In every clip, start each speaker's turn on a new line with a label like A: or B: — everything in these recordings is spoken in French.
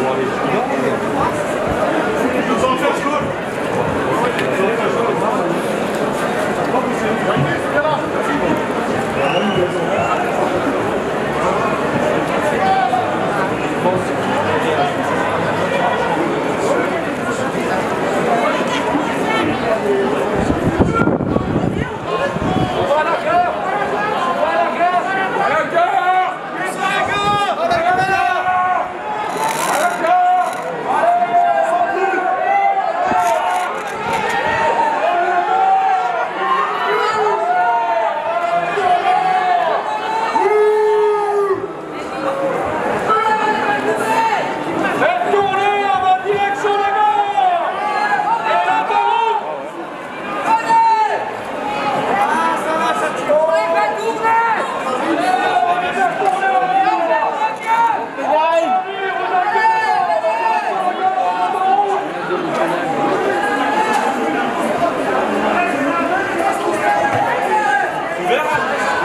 A: 終わりです。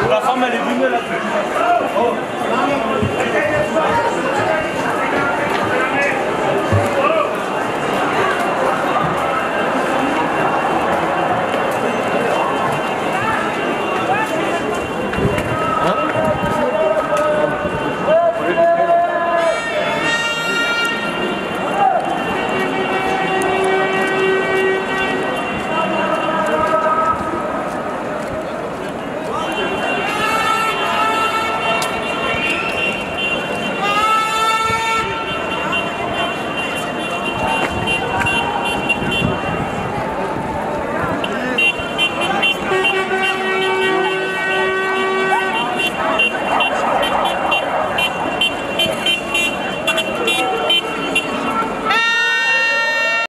B: La femme, elle est
C: venue là. Oh.